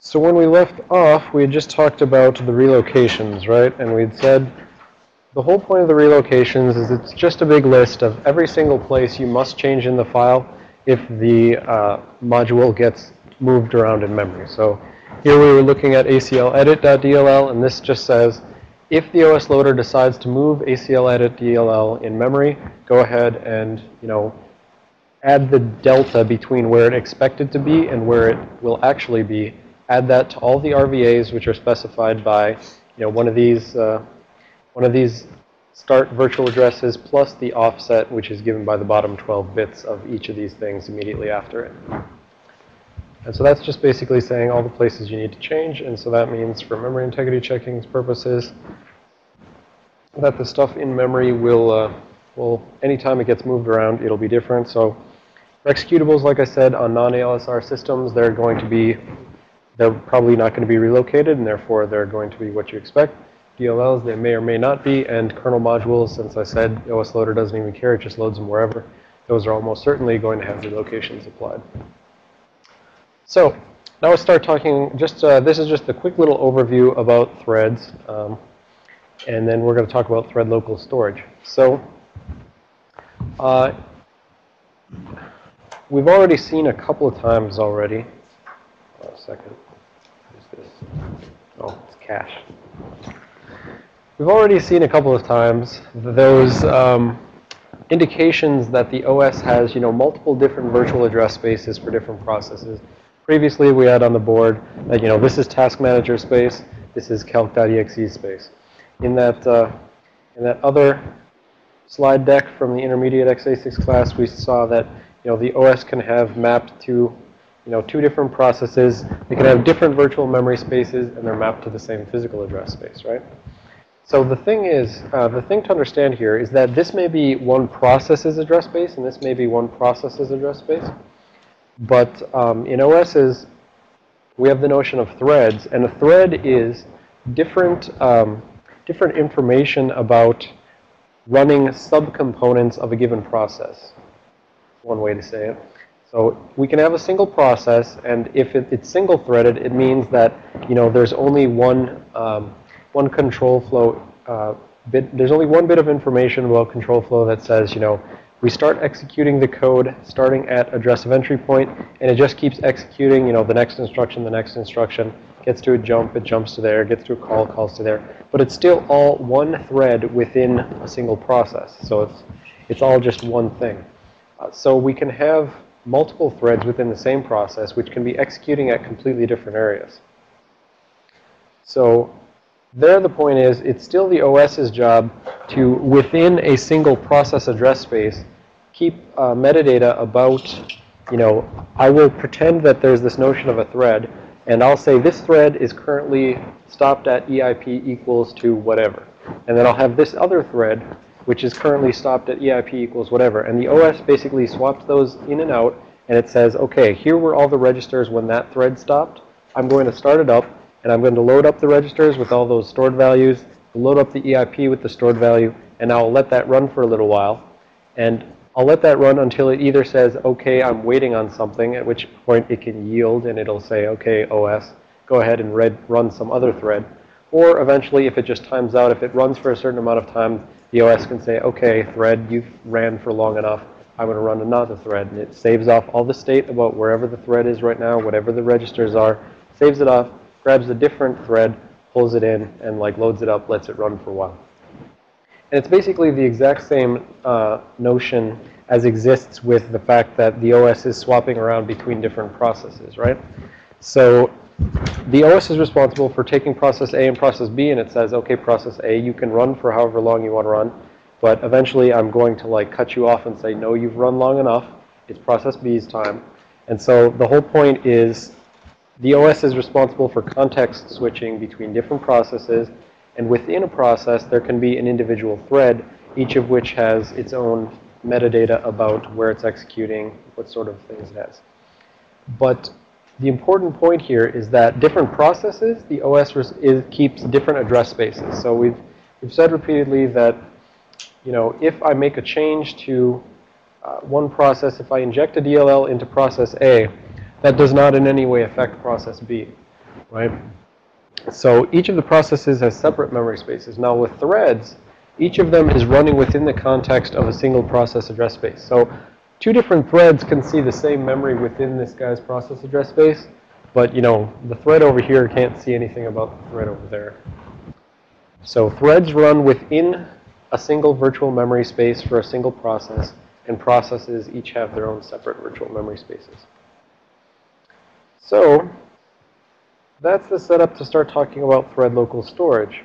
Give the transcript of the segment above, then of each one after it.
So when we left off, we had just talked about the relocations, right? And we'd said the whole point of the relocations is it's just a big list of every single place you must change in the file if the uh, module gets moved around in memory. So here we were looking at acledit.dll, and this just says if the OS loader decides to move acledit.dll in memory, go ahead and, you know, add the delta between where it expected to be and where it will actually be add that to all the RVAs which are specified by, you know, one of these, uh, one of these start virtual addresses plus the offset which is given by the bottom 12 bits of each of these things immediately after it. And so that's just basically saying all the places you need to change. And so that means for memory integrity checking purposes, that the stuff in memory will, uh, will, anytime it gets moved around, it'll be different. So for executables, like I said, on non-ALSR systems, they're going to be they're probably not going to be relocated, and therefore they're going to be what you expect. DLLs, they may or may not be, and kernel modules, since I said OS Loader doesn't even care, it just loads them wherever. Those are almost certainly going to have relocations applied. So now let's start talking, just uh, this is just a quick little overview about threads. Um, and then we're going to talk about thread local storage. So uh, we've already seen a couple of times already. A second? Oh, it's cache. We've already seen a couple of times those um, indications that the OS has, you know, multiple different virtual address spaces for different processes. Previously, we had on the board that, you know, this is task manager space, this is calc.exe space. In that, uh, in that other slide deck from the intermediate x86 class, we saw that, you know, the OS can have mapped to you know, two different processes. They can have different virtual memory spaces, and they're mapped to the same physical address space, right? So the thing is, uh, the thing to understand here is that this may be one process's address space, and this may be one process's address space. But um, in OSs, we have the notion of threads, and a thread is different, um, different information about running subcomponents of a given process. One way to say it. So we can have a single process, and if it, it's single-threaded, it means that you know there's only one um, one control flow uh, bit. There's only one bit of information about control flow that says you know we start executing the code starting at address of entry point, and it just keeps executing. You know the next instruction, the next instruction gets to a jump, it jumps to there, gets to a call, calls to there. But it's still all one thread within a single process. So it's it's all just one thing. Uh, so we can have multiple threads within the same process, which can be executing at completely different areas. So there the point is, it's still the OS's job to, within a single process address space, keep uh, metadata about, you know, I will pretend that there's this notion of a thread, and I'll say this thread is currently stopped at EIP equals to whatever. And then I'll have this other thread which is currently stopped at EIP equals whatever. And the OS basically swaps those in and out, and it says, okay, here were all the registers when that thread stopped. I'm going to start it up, and I'm going to load up the registers with all those stored values, load up the EIP with the stored value, and I'll let that run for a little while. And I'll let that run until it either says, okay, I'm waiting on something, at which point it can yield, and it'll say, okay, OS, go ahead and run some other thread. Or eventually, if it just times out, if it runs for a certain amount of time, the OS can say, okay, thread, you've ran for long enough. I'm going to run another thread. And it saves off all the state about wherever the thread is right now, whatever the registers are, saves it off, grabs a different thread, pulls it in, and like loads it up, lets it run for a while. And it's basically the exact same uh, notion as exists with the fact that the OS is swapping around between different processes, right? So the OS is responsible for taking process A and process B, and it says, okay, process A, you can run for however long you want to run, but eventually I'm going to like cut you off and say, no, you've run long enough. It's process B's time. And so the whole point is the OS is responsible for context switching between different processes, and within a process, there can be an individual thread, each of which has its own metadata about where it's executing, what sort of things it has. But the important point here is that different processes, the OS is, keeps different address spaces. So we've, we've said repeatedly that, you know, if I make a change to uh, one process, if I inject a DLL into process A, that does not in any way affect process B. right? So each of the processes has separate memory spaces. Now with threads, each of them is running within the context of a single process address space. So two different threads can see the same memory within this guy's process address space, but you know, the thread over here can't see anything about the thread over there. So threads run within a single virtual memory space for a single process, and processes each have their own separate virtual memory spaces. So that's the setup to start talking about thread local storage.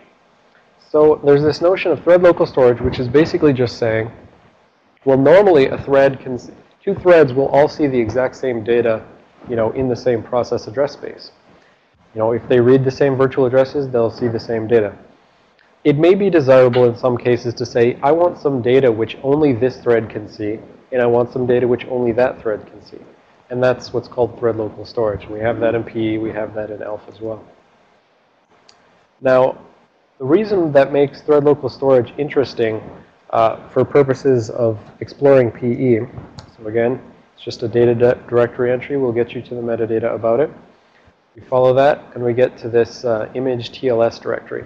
So there's this notion of thread local storage, which is basically just saying, well, normally a thread can, two threads will all see the exact same data, you know, in the same process address space. You know, if they read the same virtual addresses, they'll see the same data. It may be desirable in some cases to say, I want some data which only this thread can see, and I want some data which only that thread can see. And that's what's called thread local storage. We have that in PE, we have that in ELF as well. Now, the reason that makes thread local storage interesting uh, for purposes of exploring PE, so again, it's just a data directory entry. We'll get you to the metadata about it. We follow that, and we get to this uh, image TLS directory.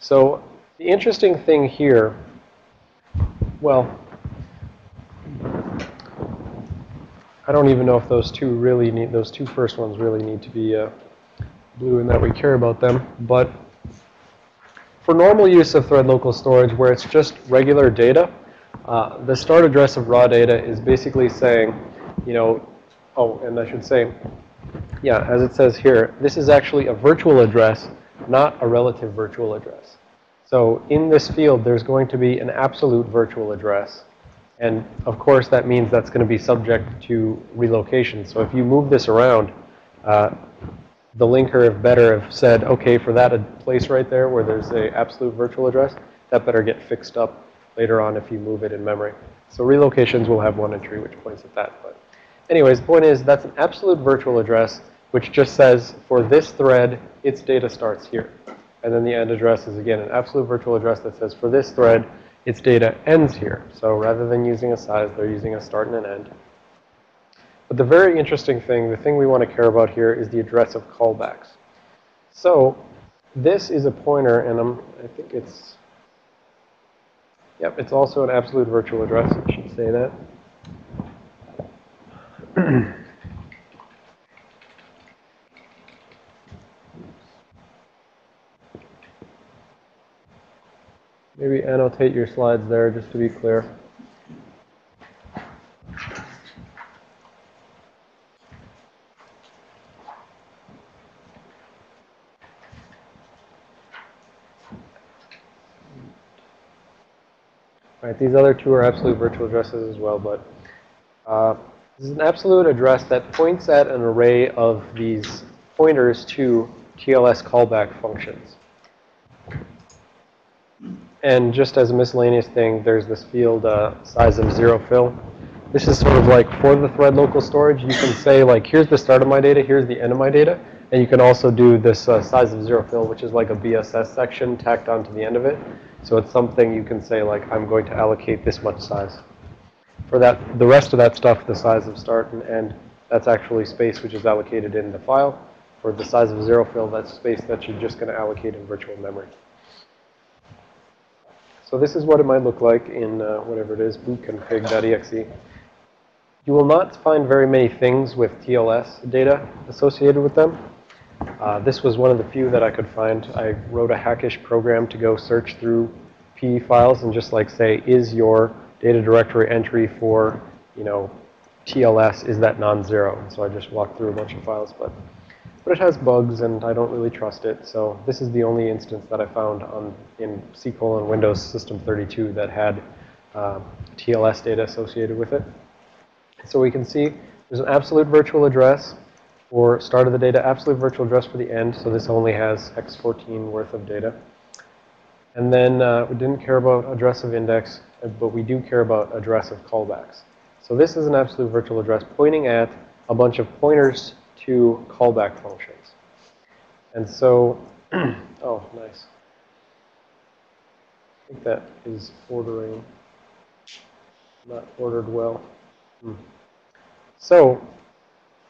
So the interesting thing here, well, I don't even know if those two really need, those two first ones really need to be uh, blue and that we care about them. But for normal use of thread local storage where it's just regular data, uh, the start address of raw data is basically saying, you know, oh, and I should say, yeah, as it says here, this is actually a virtual address, not a relative virtual address. So in this field, there's going to be an absolute virtual address. And of course, that means that's going to be subject to relocation. So if you move this around, uh, the linker, have better, have said, okay, for that a place right there where there's a absolute virtual address, that better get fixed up later on if you move it in memory. So relocations will have one entry which points at that. But anyways, the point is that's an absolute virtual address which just says for this thread, its data starts here. And then the end address is, again, an absolute virtual address that says for this thread, its data ends here. So rather than using a size, they're using a start and an end. But the very interesting thing, the thing we want to care about here is the address of callbacks. So this is a pointer, and I'm, I think it's, yep, it's also an absolute virtual address. It should say that. Maybe annotate your slides there just to be clear. Right, these other two are absolute virtual addresses as well, but uh, this is an absolute address that points at an array of these pointers to TLS callback functions. And just as a miscellaneous thing, there's this field uh, size of zero fill. This is sort of like for the thread local storage, you can say like, here's the start of my data, here's the end of my data. And you can also do this uh, size of zero fill, which is like a BSS section tacked onto the end of it. So it's something you can say like, I'm going to allocate this much size. For that, the rest of that stuff, the size of start and end, that's actually space which is allocated in the file. For the size of zero fill, that's space that you're just going to allocate in virtual memory. So this is what it might look like in uh, whatever it is, bootconfig.exe. You will not find very many things with TLS data associated with them. Uh, this was one of the few that I could find. I wrote a hackish program to go search through PE files and just like say, is your data directory entry for, you know, TLS, is that non-zero? So I just walked through a bunch of files, but but it has bugs and I don't really trust it. So this is the only instance that I found on in SQL and Windows System 32 that had uh, TLS data associated with it. So we can see there's an absolute virtual address for start of the data, absolute virtual address for the end. So this only has x14 worth of data. And then uh, we didn't care about address of index, but we do care about address of callbacks. So this is an absolute virtual address pointing at a bunch of pointers to callback functions. And so, oh, nice. I think that is ordering, not ordered well. Hmm. So,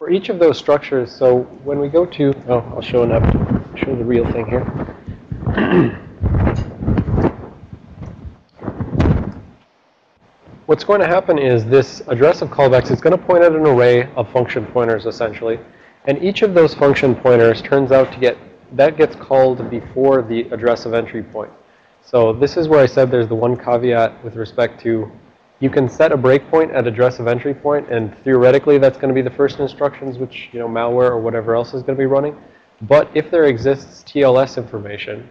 for each of those structures, so when we go to, oh, I'll show an up, show the real thing here. What's going to happen is this address of callbacks is going to point at an array of function pointers, essentially. And each of those function pointers turns out to get, that gets called before the address of entry point. So this is where I said there's the one caveat with respect to you can set a breakpoint at address of entry point, and theoretically that's going to be the first instructions, which, you know, malware or whatever else is going to be running. But if there exists TLS information,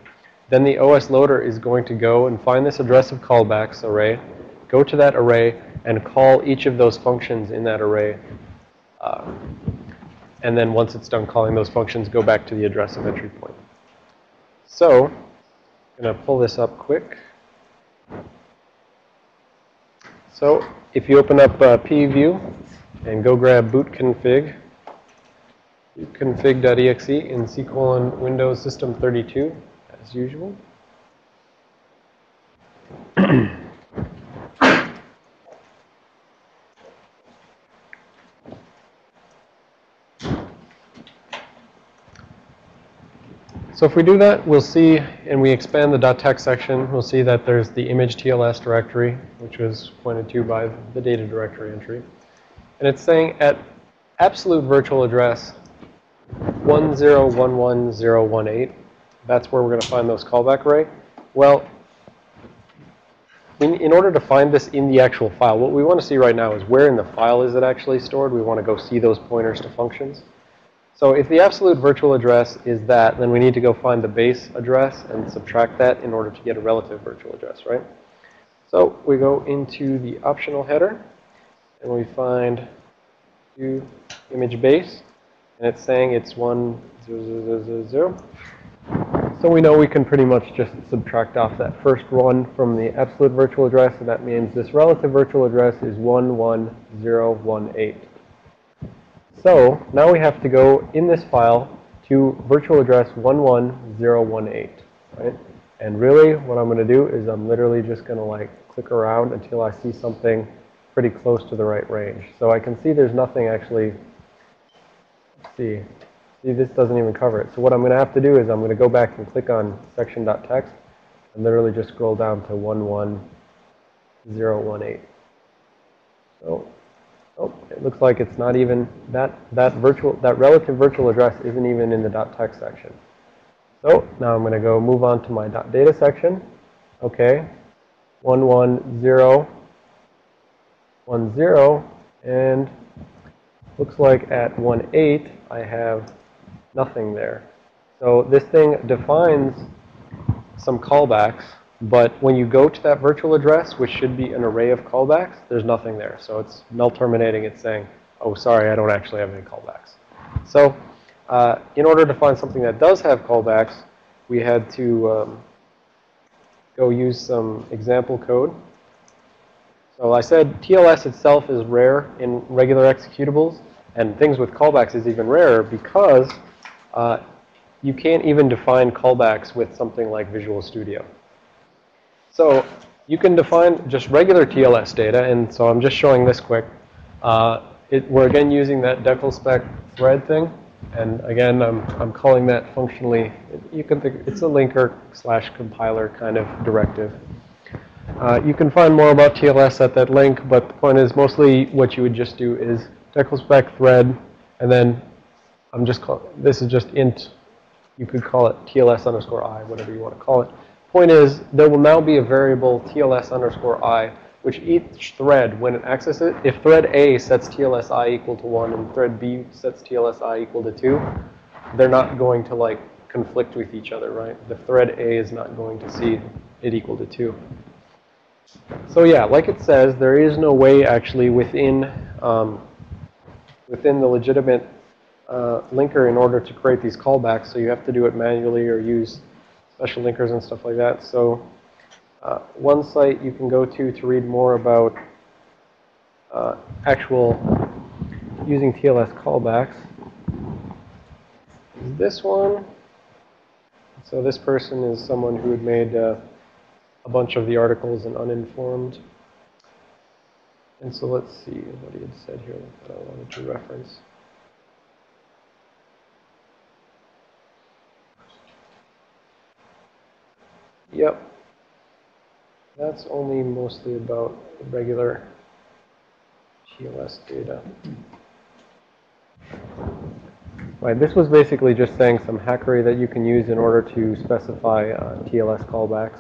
then the OS loader is going to go and find this address of callbacks array, go to that array, and call each of those functions in that array. Uh, and then once it's done calling those functions, go back to the address of entry point. So, I'm going to pull this up quick. So if you open up uh, PE view and go grab bootconfig, bootconfig.exe in C colon Windows System 32, as usual. So if we do that, we'll see, and we expand the .text section, we'll see that there's the image TLS directory, which was pointed to by the data directory entry. And it's saying at absolute virtual address 1011018, that's where we're going to find those callback array. Well, in, in order to find this in the actual file, what we want to see right now is where in the file is it actually stored. We want to go see those pointers to functions. So if the absolute virtual address is that, then we need to go find the base address and subtract that in order to get a relative virtual address, right? So we go into the optional header, and we find view image base, and it's saying it's 1, 0, 0, 0, 0. So we know we can pretty much just subtract off that first one from the absolute virtual address, and that means this relative virtual address is 11018. So now we have to go in this file to virtual address 11018, right? And really what I'm going to do is I'm literally just going to like click around until I see something pretty close to the right range. So I can see there's nothing actually, see, see this doesn't even cover it. So what I'm going to have to do is I'm going to go back and click on section.txt and literally just scroll down to 11018. So Oh, it looks like it's not even, that, that virtual, that relative virtual address isn't even in the .text section. So now I'm going to go move on to my .data section. Okay, 11010, and looks like at 18 I have nothing there. So this thing defines some callbacks but when you go to that virtual address, which should be an array of callbacks, there's nothing there. So it's null terminating. It's saying, oh, sorry, I don't actually have any callbacks. So uh, in order to find something that does have callbacks, we had to um, go use some example code. So I said TLS itself is rare in regular executables, and things with callbacks is even rarer because uh, you can't even define callbacks with something like Visual Studio. So you can define just regular TLS data, and so I'm just showing this quick. Uh, it, we're again using that declspec thread thing, and again, I'm, I'm calling that functionally, you can think, it's a linker slash compiler kind of directive. Uh, you can find more about TLS at that link, but the point is mostly what you would just do is declspec thread, and then I'm just call, this is just int, you could call it TLS underscore i, whatever you want to call it. Point is, there will now be a variable TLS underscore i, which each thread, when it accesses it, if thread A sets TLS i equal to 1 and thread B sets TLS i equal to 2, they're not going to like conflict with each other, right? The thread A is not going to see it equal to 2. So yeah, like it says, there is no way actually within um, within the legitimate uh, linker in order to create these callbacks. So you have to do it manually or use special linkers and stuff like that. So uh, one site you can go to to read more about uh, actual using TLS callbacks is this one. So this person is someone who had made uh, a bunch of the articles in Uninformed. And so let's see what he had said here that I wanted to reference. Yep. That's only mostly about regular TLS data. Right, this was basically just saying some hackery that you can use in order to specify uh, TLS callbacks.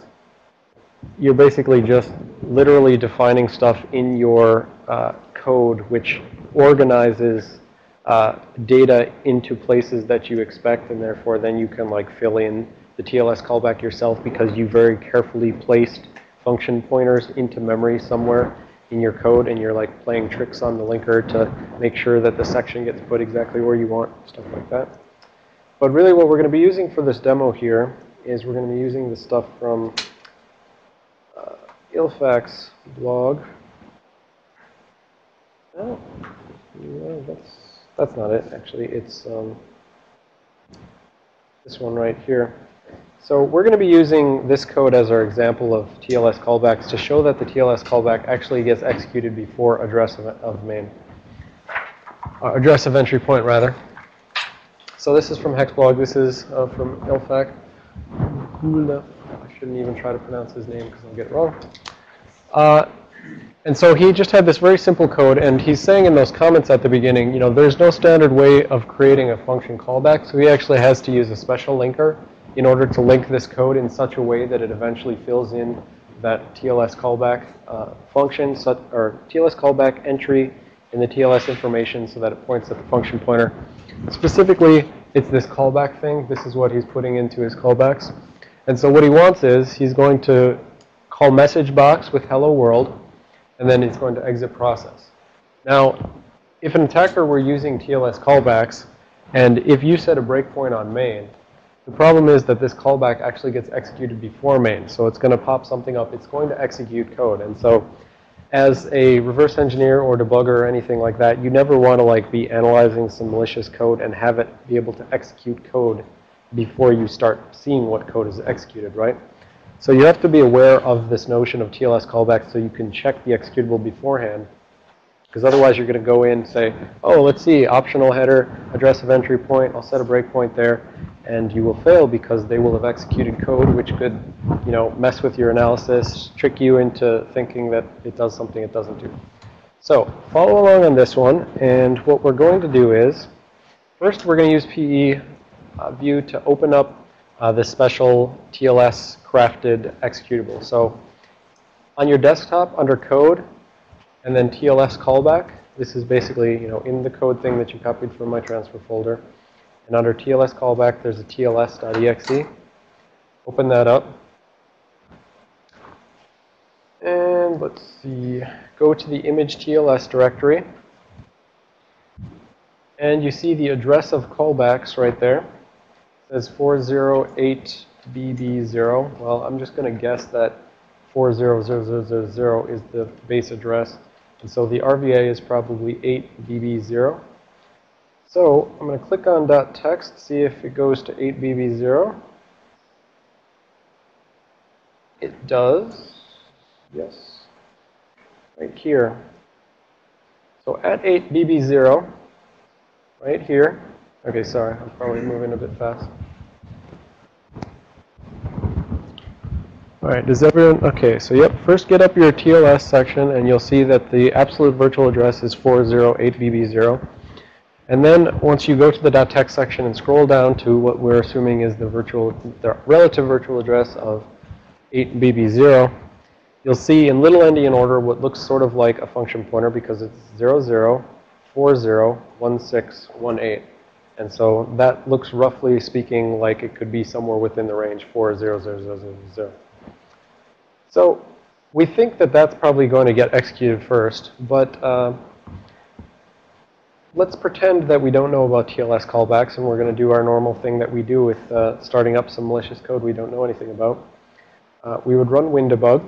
You're basically just literally defining stuff in your uh, code which organizes uh, data into places that you expect, and therefore then you can like fill in the TLS callback yourself because you very carefully placed function pointers into memory somewhere in your code and you're like playing tricks on the linker to make sure that the section gets put exactly where you want, stuff like that. But really what we're going to be using for this demo here is we're going to be using the stuff from uh, Ilfak's blog. Oh, yeah, that's, that's not it, actually. It's um, this one right here. So we're going to be using this code as our example of TLS callbacks to show that the TLS callback actually gets executed before address of, of main. Uh, address of entry point, rather. So this is from Hexblog. This is uh, from Ilfak. I shouldn't even try to pronounce his name because I'll get it wrong. Uh, and so he just had this very simple code, and he's saying in those comments at the beginning, you know, there's no standard way of creating a function callback, so he actually has to use a special linker in order to link this code in such a way that it eventually fills in that TLS callback uh, function, or TLS callback entry in the TLS information so that it points at the function pointer. Specifically, it's this callback thing. This is what he's putting into his callbacks. And so what he wants is he's going to call message box with hello world, and then he's going to exit process. Now, if an attacker were using TLS callbacks, and if you set a breakpoint on main, the problem is that this callback actually gets executed before main. So it's going to pop something up. It's going to execute code. And so as a reverse engineer or debugger or anything like that, you never want to like be analyzing some malicious code and have it be able to execute code before you start seeing what code is executed, right? So you have to be aware of this notion of TLS callbacks so you can check the executable beforehand. Because otherwise you're going to go in and say, oh, let's see, optional header, address of entry point, I'll set a breakpoint there and you will fail because they will have executed code which could, you know, mess with your analysis, trick you into thinking that it does something it doesn't do. So follow along on this one, and what we're going to do is, first we're going to use PE uh, view to open up uh, this special TLS crafted executable. So on your desktop under code, and then TLS callback, this is basically, you know, in the code thing that you copied from my transfer folder. And under TLS callback, there's a tls.exe. Open that up. And let's see, go to the image TLS directory. And you see the address of callbacks right there. It says 408BB0. Well, I'm just going to guess that 40000 is the base address. And so the RVA is probably 8BB0. So I'm going to click on .text, see if it goes to 8BB0. It does. Yes. Right here. So at 8BB0, right here. Okay, sorry, I'm probably moving a bit fast. All right, does everyone, okay, so yep, first get up your TLS section and you'll see that the absolute virtual address is 408BB0. And then once you go to the .text section and scroll down to what we're assuming is the virtual, the relative virtual address of 8BB0, you'll see in little endian order what looks sort of like a function pointer because it's 00401618. And so that looks roughly speaking like it could be somewhere within the range 40000. So we think that that's probably going to get executed first, but uh, let's pretend that we don't know about TLS callbacks and we're going to do our normal thing that we do with uh, starting up some malicious code we don't know anything about. Uh, we would run WinDbg.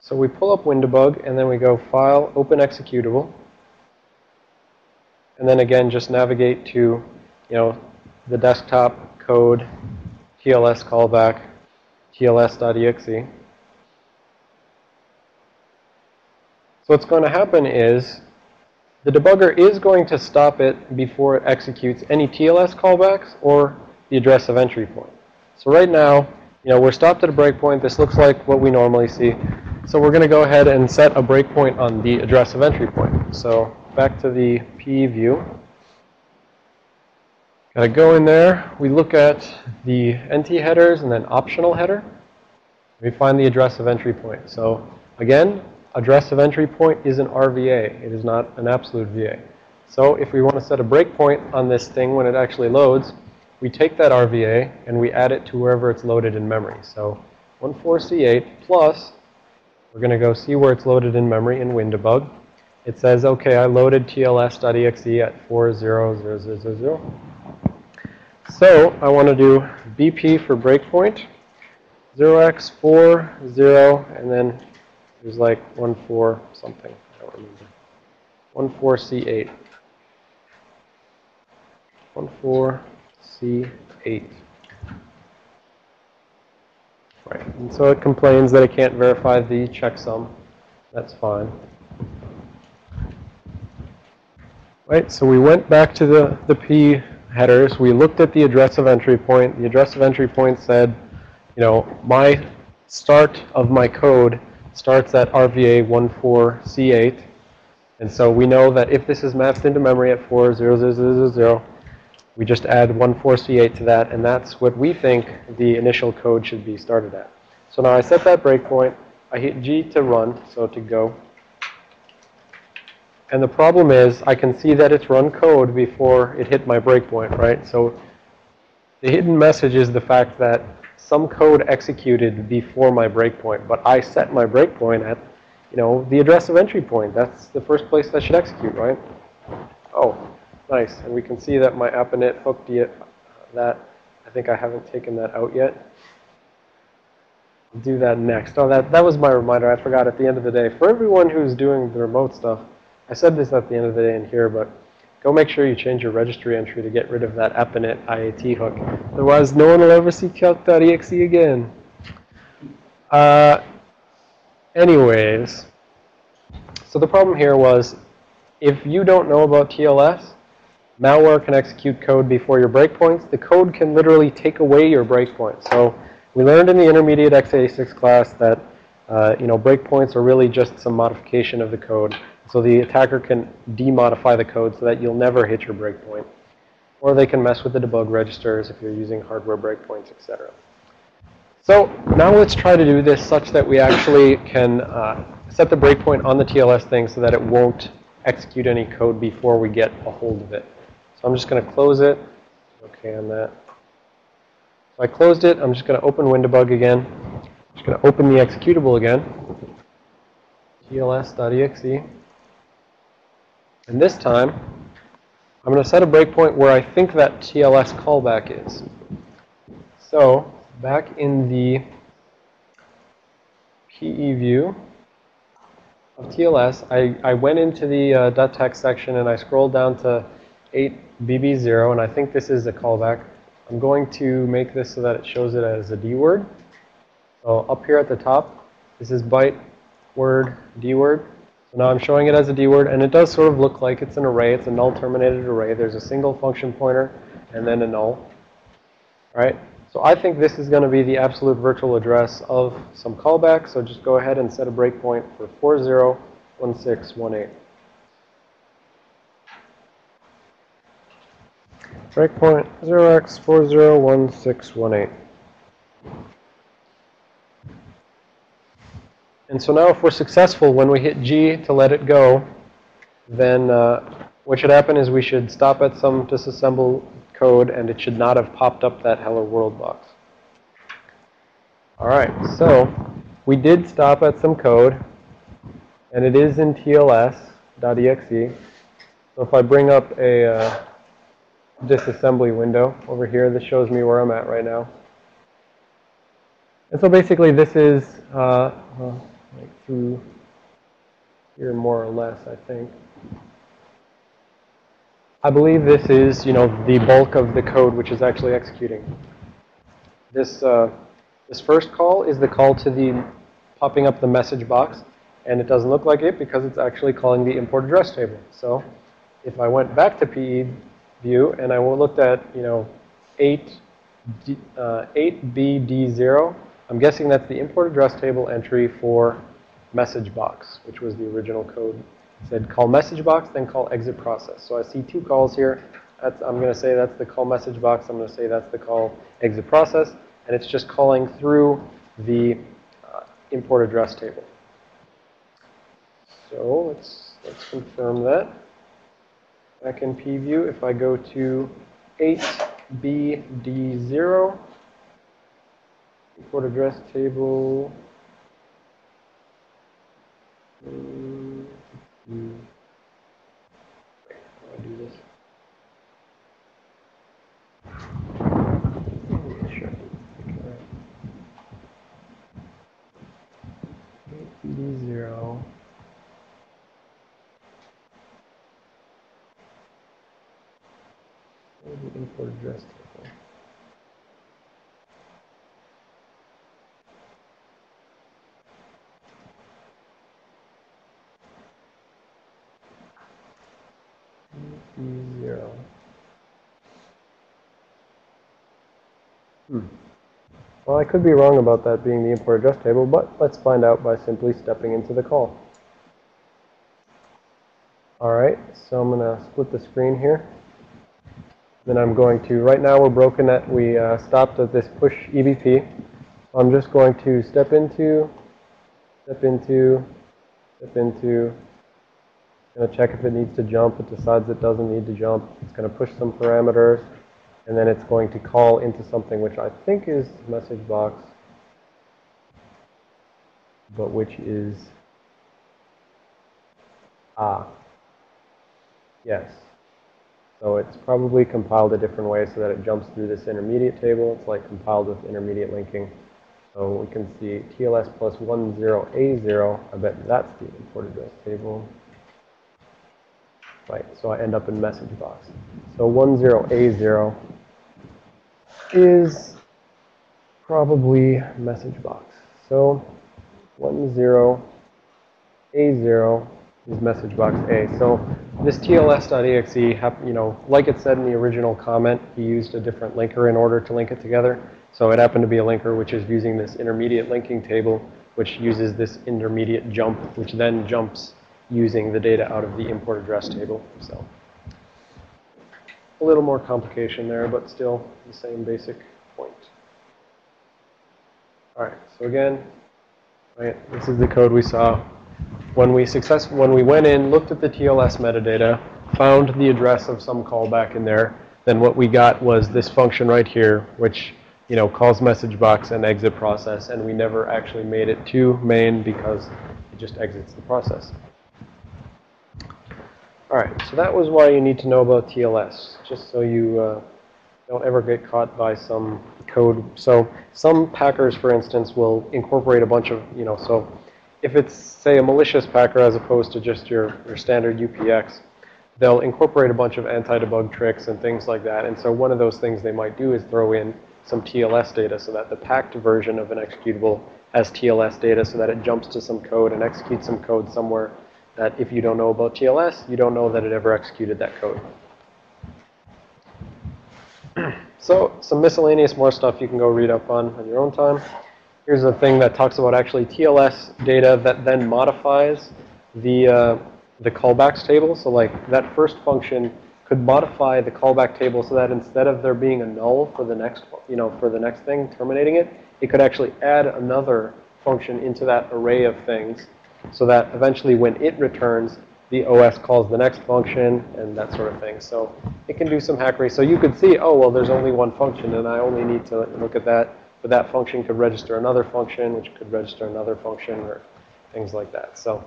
So we pull up WinDbg and then we go File, Open Executable. And then again, just navigate to, you know, the desktop code, TLS callback, tls.exe. So what's going to happen is the debugger is going to stop it before it executes any TLS callbacks or the address of entry point. So right now, you know, we're stopped at a breakpoint. This looks like what we normally see. So we're going to go ahead and set a breakpoint on the address of entry point. So back to the PE view. Got go in there. We look at the NT headers and then optional header. We find the address of entry point. So again, address of entry point is an RVA. It is not an absolute VA. So if we want to set a breakpoint on this thing when it actually loads, we take that RVA and we add it to wherever it's loaded in memory. So 14C8 plus, we're going to go see where it's loaded in memory in WinDbg. It says, okay, I loaded tls.exe at 40000. So I want to do BP for breakpoint, 0x4, 0, and then there's like 1, 4 something. I don't remember. 1, 4, C8. 1, 4, C8. Right, and so it complains that it can't verify the checksum. That's fine. Right, so we went back to the, the P headers. We looked at the address of entry point. The address of entry point said, you know, my start of my code starts at RVA 14C8. And so we know that if this is mapped into memory at 40000, we just add 14C8 to that, and that's what we think the initial code should be started at. So now I set that breakpoint. I hit G to run, so to go. And the problem is I can see that it's run code before it hit my breakpoint, right? So the hidden message is the fact that some code executed before my breakpoint, but I set my breakpoint at, you know, the address of entry point. That's the first place that should execute, right? Oh, Nice. And we can see that my app init hooked it, that. I think I haven't taken that out yet. I'll do that next. Oh, that, that was my reminder. I forgot at the end of the day. For everyone who's doing the remote stuff, I said this at the end of the day in here, but go make sure you change your registry entry to get rid of that appinit IAT hook. Otherwise, no one will ever see calc.exe again. Uh, anyways, so the problem here was if you don't know about TLS, Malware can execute code before your breakpoints. The code can literally take away your breakpoint. So we learned in the intermediate x86 class that uh, you know breakpoints are really just some modification of the code. So the attacker can demodify the code so that you'll never hit your breakpoint. Or they can mess with the debug registers if you're using hardware breakpoints, etc. So now let's try to do this such that we actually can uh, set the breakpoint on the TLS thing so that it won't execute any code before we get a hold of it. So I'm just going to close it. Okay on that. So I closed it. I'm just going to open WinDbg again. I'm just going to open the executable again. tls.exe. And this time, I'm going to set a breakpoint where I think that TLS callback is. So back in the PE view of TLS, I, I went into the uh, .text section and I scrolled down to 8BB0, and I think this is a callback. I'm going to make this so that it shows it as a D word. So up here at the top, this is byte word D word. Now I'm showing it as a D word, and it does sort of look like it's an array. It's a null terminated array. There's a single function pointer and then a null. All right. So I think this is going to be the absolute virtual address of some callback. So just go ahead and set a breakpoint for 401618. Breakpoint 0x401618. And so now if we're successful when we hit G to let it go, then uh, what should happen is we should stop at some disassemble code and it should not have popped up that hello world box. All right, so we did stop at some code and it is in tls.exe. So if I bring up a uh, disassembly window over here. This shows me where I'm at right now. And so basically this is uh, like through here more or less, I think. I believe this is, you know, the bulk of the code which is actually executing. This, uh, this first call is the call to the popping up the message box. And it doesn't look like it because it's actually calling the import address table. So if I went back to PE view and I looked at, you know, 8 D, uh, 8BD0. I'm guessing that's the import address table entry for message box, which was the original code. It said call message box, then call exit process. So I see two calls here. That's, I'm going to say that's the call message box. I'm going to say that's the call exit process. And it's just calling through the uh, import address table. So let's, let's confirm that. Back in PE view, if I go to 8BD0, import address table, um, wait, how do I do this? Sure. Okay. 8BD0. the import address table. Zero. Hmm. Well, I could be wrong about that being the import address table, but let's find out by simply stepping into the call. All right, so I'm going to split the screen here. Then I'm going to, right now we're broken at, we uh, stopped at this push EBP. I'm just going to step into, step into, step into, going to check if it needs to jump. It decides it doesn't need to jump. It's going to push some parameters. And then it's going to call into something which I think is message box, but which is, ah, yes. So it's probably compiled a different way so that it jumps through this intermediate table. It's like compiled with intermediate linking. So we can see TLS plus 10A0. I bet that's the import address table. Right, so I end up in message box. So 10A0 is probably message box. So 10A0 is message box A. So this TLS.exe, you know, like it said in the original comment, he used a different linker in order to link it together. So it happened to be a linker which is using this intermediate linking table, which uses this intermediate jump, which then jumps using the data out of the import address table. So a little more complication there, but still the same basic point. All right, so again, right, this is the code we saw when we success when we went in, looked at the TLS metadata, found the address of some callback in there, then what we got was this function right here, which you know calls message box and exit process, and we never actually made it to main because it just exits the process. All right, so that was why you need to know about TLS, just so you uh, don't ever get caught by some code. So some packers, for instance, will incorporate a bunch of, you know, so if it's, say, a malicious packer as opposed to just your, your standard UPX, they'll incorporate a bunch of anti-debug tricks and things like that. And so one of those things they might do is throw in some TLS data so that the packed version of an executable has TLS data so that it jumps to some code and executes some code somewhere that if you don't know about TLS, you don't know that it ever executed that code. so some miscellaneous more stuff you can go read up on on your own time. Here's a thing that talks about actually TLS data that then modifies the, uh, the callbacks table. So like that first function could modify the callback table so that instead of there being a null for the next, you know, for the next thing, terminating it, it could actually add another function into that array of things so that eventually when it returns, the OS calls the next function and that sort of thing. So it can do some hackery. So you could see, oh, well, there's only one function and I only need to look at that. But that function could register another function, which could register another function, or things like that. So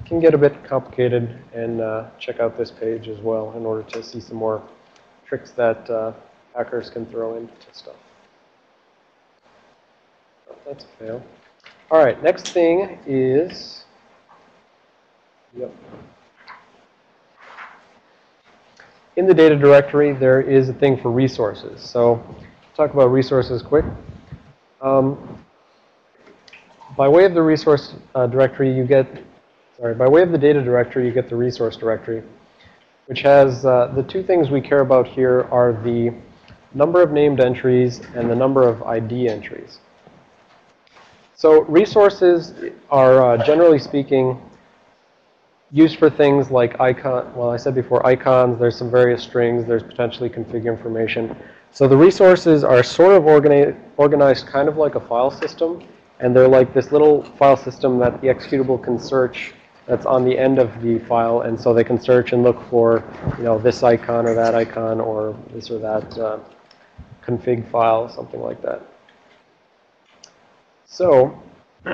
it can get a bit complicated, and uh, check out this page as well in order to see some more tricks that uh, hackers can throw into stuff. Oh, that's a fail. All right, next thing is, yep. In the data directory, there is a thing for resources. So talk about resources quick. Um, by way of the resource uh, directory, you get, sorry, by way of the data directory, you get the resource directory, which has uh, the two things we care about here are the number of named entries, and the number of ID entries. So resources are, uh, generally speaking, used for things like icon, well, I said before, icons, there's some various strings, there's potentially config information. So the resources are sort of organi organized kind of like a file system, and they're like this little file system that the executable can search that's on the end of the file, and so they can search and look for, you know, this icon or that icon or this or that uh, config file, something like that. So,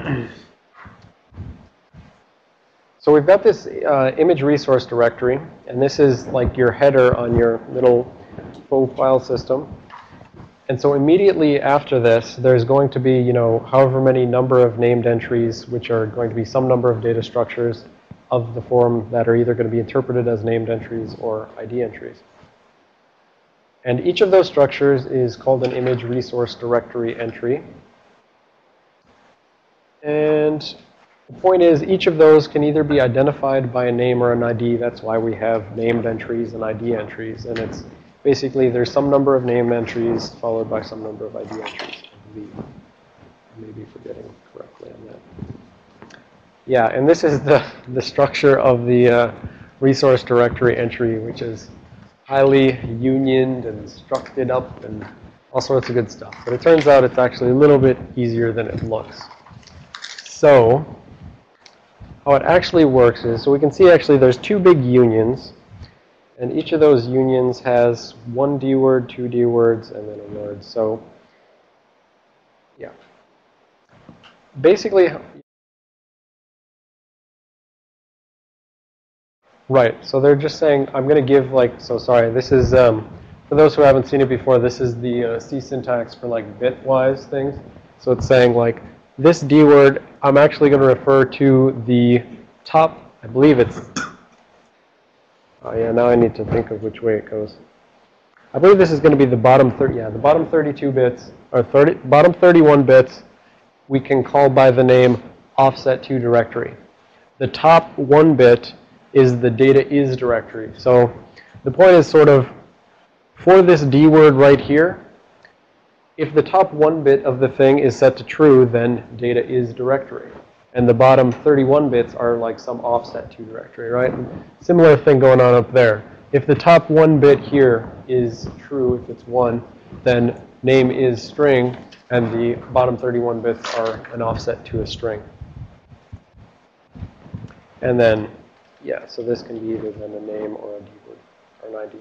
so we've got this uh, image resource directory, and this is like your header on your little file system. And so immediately after this, there's going to be, you know, however many number of named entries, which are going to be some number of data structures of the form that are either going to be interpreted as named entries or ID entries. And each of those structures is called an image resource directory entry. And the point is, each of those can either be identified by a name or an ID. That's why we have named entries and ID entries. And it's basically there's some number of name entries followed by some number of ID entries. I may be forgetting correctly on that. Yeah, and this is the, the structure of the uh, resource directory entry, which is highly unioned and structured up and all sorts of good stuff. But it turns out it's actually a little bit easier than it looks. So how it actually works is, so we can see actually there's two big unions. And each of those unions has one D word, two D words, and then a word. So, yeah. Basically, right. So they're just saying, I'm going to give like, so sorry, this is, um, for those who haven't seen it before, this is the uh, C syntax for like bitwise things. So it's saying like, this D word, I'm actually going to refer to the top, I believe it's Oh yeah, now I need to think of which way it goes. I believe this is going to be the bottom 30, yeah, the bottom 32 bits, or 30, bottom 31 bits, we can call by the name offset to directory. The top one bit is the data is directory. So the point is sort of, for this D word right here, if the top one bit of the thing is set to true, then data is directory and the bottom 31 bits are like some offset to directory, right? Similar thing going on up there. If the top one bit here is true, if it's 1, then name is string, and the bottom 31 bits are an offset to a string. And then, yeah, so this can be either then a name or a D word, or an ID,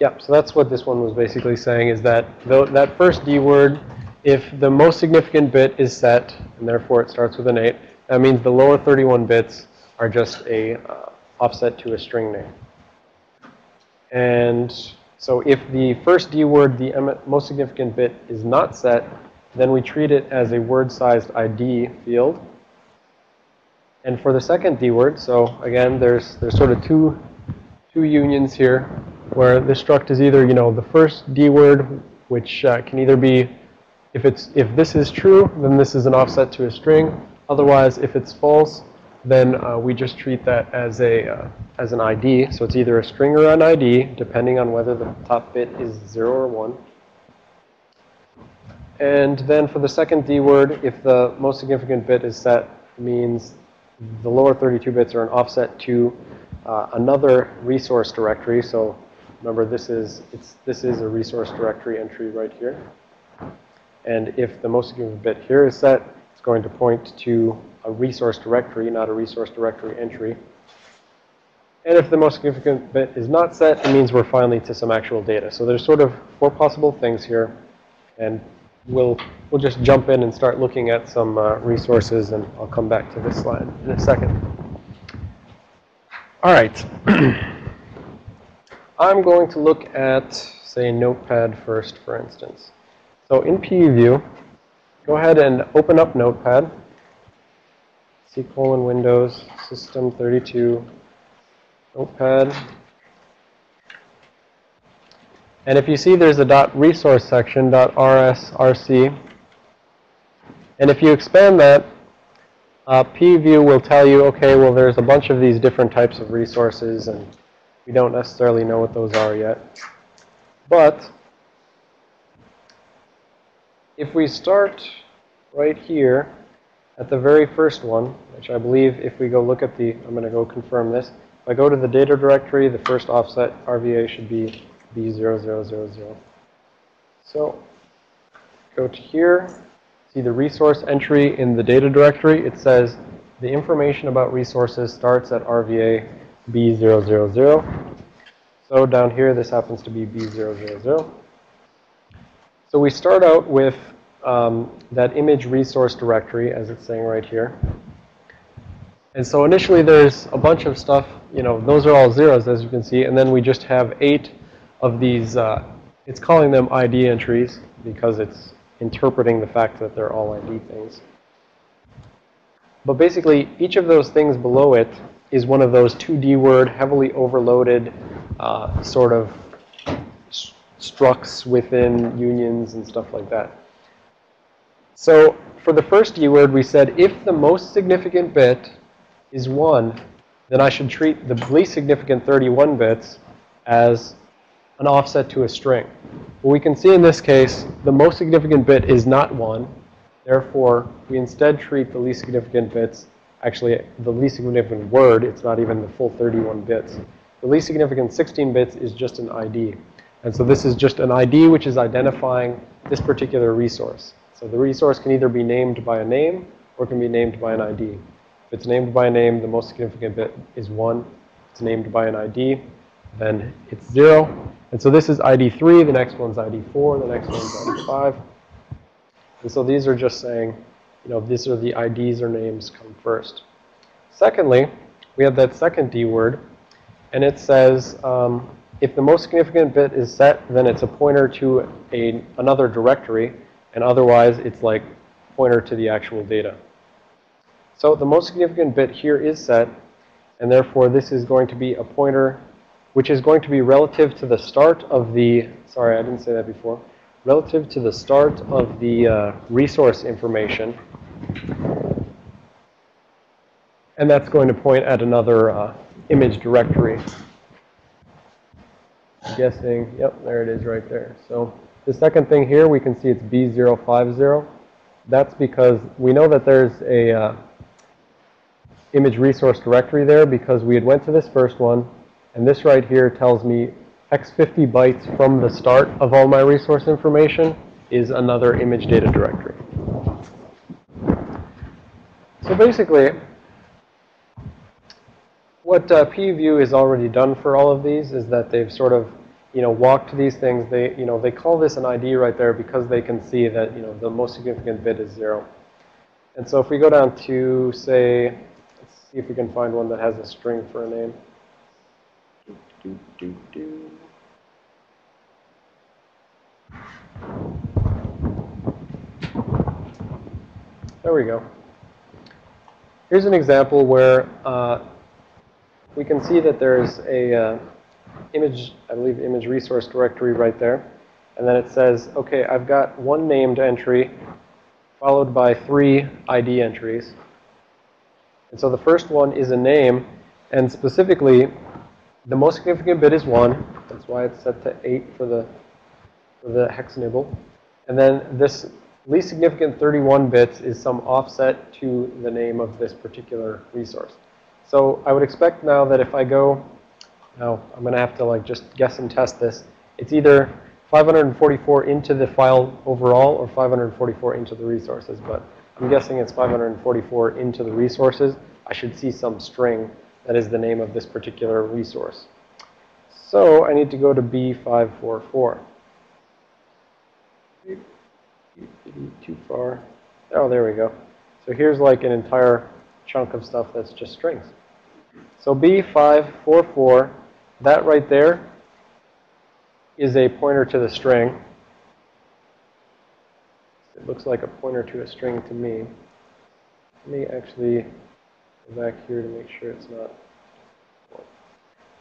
Yeah, so that's what this one was basically saying, is that that first D word if the most significant bit is set, and therefore it starts with an 8, that means the lower 31 bits are just a uh, offset to a string name. And so if the first D word, the most significant bit, is not set, then we treat it as a word-sized ID field. And for the second D word, so again, there's there's sort of two two unions here, where the struct is either you know the first D word, which uh, can either be if, it's, if this is true, then this is an offset to a string. Otherwise, if it's false, then uh, we just treat that as, a, uh, as an ID. So it's either a string or an ID, depending on whether the top bit is 0 or 1. And then for the second D word, if the most significant bit is set, means the lower 32 bits are an offset to uh, another resource directory. So remember, this is, it's, this is a resource directory entry right here. And if the most significant bit here is set, it's going to point to a resource directory, not a resource directory entry. And if the most significant bit is not set, it means we're finally to some actual data. So there's sort of four possible things here. And we'll, we'll just jump in and start looking at some uh, resources, and I'll come back to this slide in a second. All right. I'm going to look at, say, Notepad first, for instance. So in PEview, go ahead and open up Notepad. C colon Windows, System 32, Notepad. And if you see there's a dot resource section, dot rsrc. And if you expand that, uh, PEview will tell you, okay, well, there's a bunch of these different types of resources, and we don't necessarily know what those are yet. But if we start right here at the very first one, which I believe if we go look at the, I'm going to go confirm this. If I go to the data directory, the first offset RVA should be B0000. So go to here, see the resource entry in the data directory. It says the information about resources starts at RVA B000. So down here, this happens to be B000. So we start out with um, that image resource directory, as it's saying right here. And so initially there's a bunch of stuff, you know, those are all zeros, as you can see. And then we just have eight of these, uh, it's calling them ID entries because it's interpreting the fact that they're all ID things. But basically, each of those things below it is one of those 2D word, heavily overloaded uh, sort of structs within unions and stuff like that. So for the first D word, we said if the most significant bit is 1, then I should treat the least significant 31 bits as an offset to a string. But we can see in this case, the most significant bit is not 1. Therefore, we instead treat the least significant bits, actually the least significant word, it's not even the full 31 bits. The least significant 16 bits is just an ID. And so this is just an ID which is identifying this particular resource. So the resource can either be named by a name or can be named by an ID. If it's named by a name, the most significant bit is 1. If it's named by an ID, then it's 0. And so this is ID 3, the next one's ID 4, the next one's ID 5. And so these are just saying, you know, these are the IDs or names come first. Secondly, we have that second D word, and it says um, if the most significant bit is set, then it's a pointer to a, another directory, and otherwise it's like pointer to the actual data. So the most significant bit here is set, and therefore this is going to be a pointer which is going to be relative to the start of the, sorry, I didn't say that before, relative to the start of the uh, resource information. And that's going to point at another uh, image directory. I'm guessing, yep, there it is right there. So the second thing here, we can see it's B050. That's because we know that there's a uh, image resource directory there because we had went to this first one, and this right here tells me x50 bytes from the start of all my resource information is another image data directory. So basically, what uh, PEview has already done for all of these is that they've sort of, you know, walked these things. They, you know, they call this an ID right there because they can see that, you know, the most significant bit is zero. And so if we go down to, say, let's see if we can find one that has a string for a name. Do, do, do, there we go. Here's an example where uh, we can see that there's a uh, image, I believe, image resource directory right there. And then it says, okay, I've got one named entry followed by three ID entries. And so the first one is a name. And specifically, the most significant bit is 1. That's why it's set to 8 for the, for the hex nibble. And then this least significant 31 bits is some offset to the name of this particular resource. So I would expect now that if I go, now I'm going to have to like just guess and test this. It's either 544 into the file overall or 544 into the resources. But I'm guessing it's 544 into the resources. I should see some string that is the name of this particular resource. So I need to go to B544. Too far. Oh, there we go. So here's like an entire chunk of stuff that's just strings. So B544, that right there is a pointer to the string. It looks like a pointer to a string to me. Let me actually Back here to make sure it's not.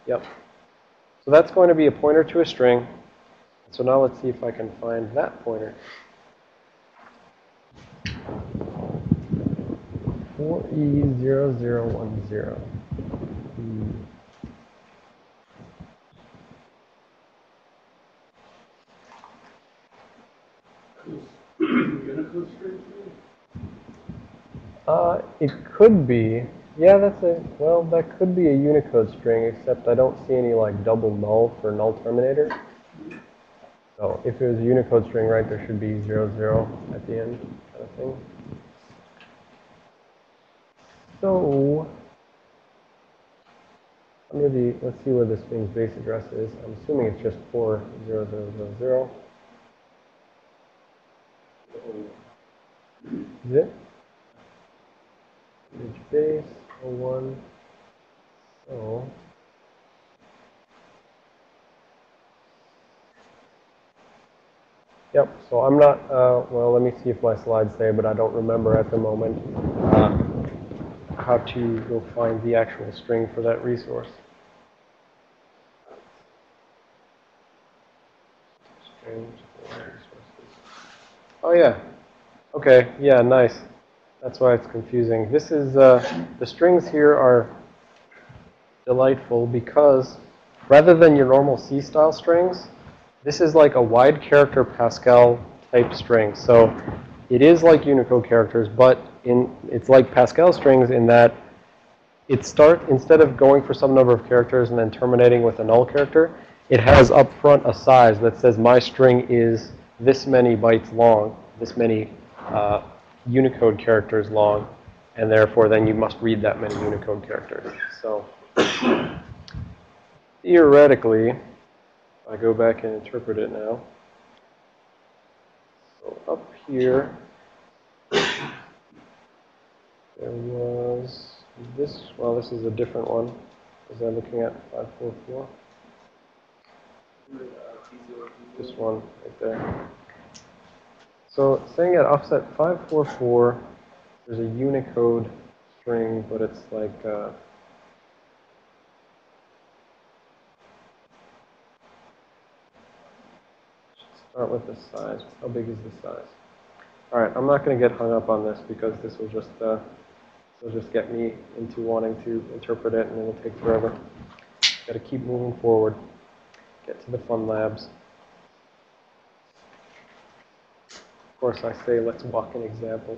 Yep. So that's going to be a pointer to a string. So now let's see if I can find that pointer. Four E zero zero one zero. Uh, it could be. Yeah, that's a, well, that could be a Unicode string, except I don't see any like double null for null terminator. So if it was a Unicode string, right, there should be zero, zero at the end kind of thing. So, under the, let's see where this thing's base address is. I'm assuming it's just 40000. Is it? Base, 01. So, Yep, so I'm not, uh, well, let me see if my slides say, but I don't remember at the moment uh, how to go find the actual string for that resource. Oh yeah, okay, yeah, nice. That's why it's confusing. This is, uh, the strings here are delightful because rather than your normal C-style strings, this is like a wide character Pascal type string. So it is like Unicode characters, but in it's like Pascal strings in that it start instead of going for some number of characters and then terminating with a null character, it has up front a size that says my string is this many bytes long, this many uh, Unicode characters long, and therefore then you must read that many Unicode characters. So theoretically, I go back and interpret it now. So up here, there was this, well, this is a different one, because I'm looking at 544. This one right there. So saying at offset 544, there's a Unicode string, but it's like uh, start with the size. How big is the size? All right, I'm not going to get hung up on this because this will just uh, will just get me into wanting to interpret it, and it'll take forever. Got to keep moving forward. Get to the fun labs. Of course, I say let's walk an example.